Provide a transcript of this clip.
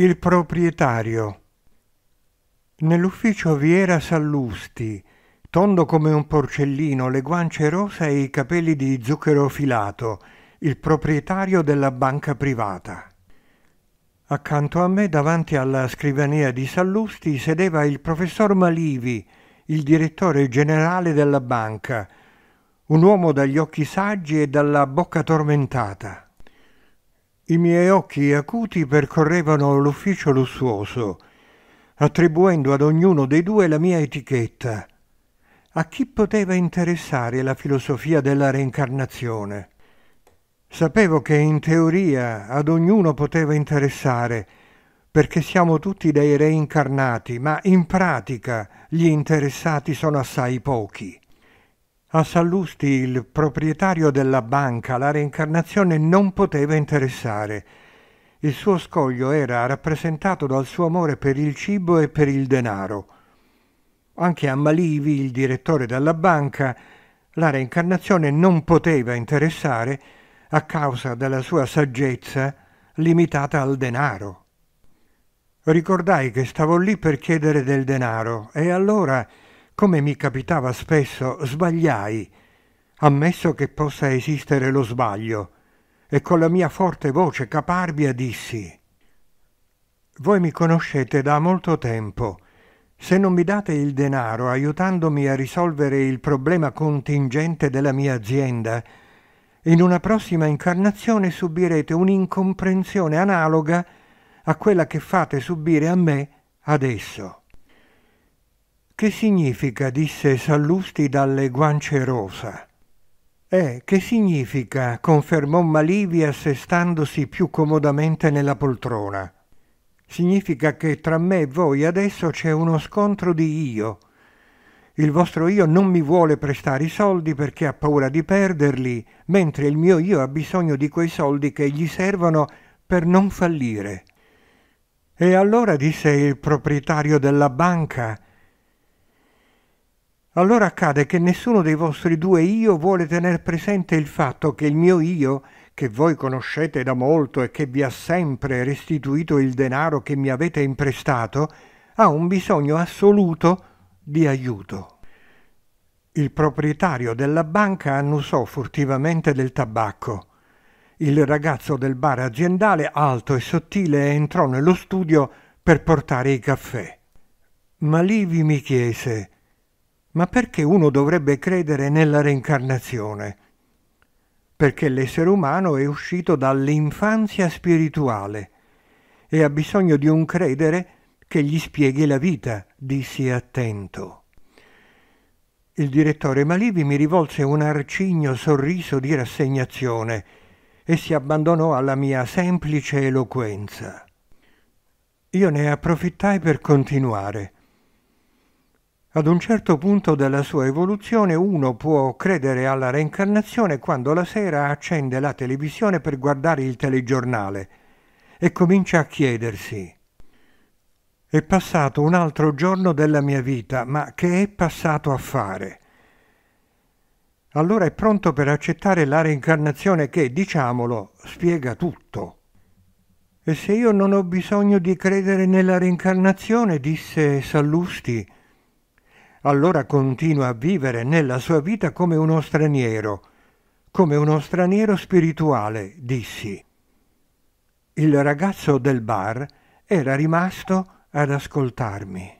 Il proprietario. Nell'ufficio vi era Sallusti, tondo come un porcellino, le guance rosa e i capelli di zucchero filato, il proprietario della banca privata. Accanto a me, davanti alla scrivania di Sallusti, sedeva il professor Malivi, il direttore generale della banca, un uomo dagli occhi saggi e dalla bocca tormentata. I miei occhi acuti percorrevano l'ufficio lussuoso, attribuendo ad ognuno dei due la mia etichetta. A chi poteva interessare la filosofia della reincarnazione? Sapevo che in teoria ad ognuno poteva interessare, perché siamo tutti dei reincarnati, ma in pratica gli interessati sono assai pochi. A Sallusti, il proprietario della banca, la reincarnazione non poteva interessare. Il suo scoglio era rappresentato dal suo amore per il cibo e per il denaro. Anche a Malivi, il direttore della banca, la reincarnazione non poteva interessare a causa della sua saggezza limitata al denaro. Ricordai che stavo lì per chiedere del denaro e allora come mi capitava spesso, sbagliai, ammesso che possa esistere lo sbaglio, e con la mia forte voce caparbia dissi Voi mi conoscete da molto tempo. Se non mi date il denaro aiutandomi a risolvere il problema contingente della mia azienda, in una prossima incarnazione subirete un'incomprensione analoga a quella che fate subire a me adesso. Che significa? disse Sallusti dalle guance rosa. Eh, che significa? confermò Malivi assestandosi più comodamente nella poltrona. Significa che tra me e voi adesso c'è uno scontro di io. Il vostro io non mi vuole prestare i soldi perché ha paura di perderli, mentre il mio io ha bisogno di quei soldi che gli servono per non fallire. E allora disse il proprietario della banca, allora accade che nessuno dei vostri due io vuole tener presente il fatto che il mio io, che voi conoscete da molto e che vi ha sempre restituito il denaro che mi avete imprestato, ha un bisogno assoluto di aiuto. Il proprietario della banca annusò furtivamente del tabacco. Il ragazzo del bar aziendale, alto e sottile, entrò nello studio per portare i caffè. Ma Livi mi chiese ma perché uno dovrebbe credere nella reincarnazione? Perché l'essere umano è uscito dall'infanzia spirituale e ha bisogno di un credere che gli spieghi la vita, dissi attento. Il direttore Malivi mi rivolse un arcigno sorriso di rassegnazione e si abbandonò alla mia semplice eloquenza. Io ne approfittai per continuare. Ad un certo punto della sua evoluzione uno può credere alla reincarnazione quando la sera accende la televisione per guardare il telegiornale e comincia a chiedersi è passato un altro giorno della mia vita, ma che è passato a fare? Allora è pronto per accettare la reincarnazione che, diciamolo, spiega tutto. E se io non ho bisogno di credere nella reincarnazione, disse Sallusti, allora continua a vivere nella sua vita come uno straniero, come uno straniero spirituale, dissi. Il ragazzo del bar era rimasto ad ascoltarmi.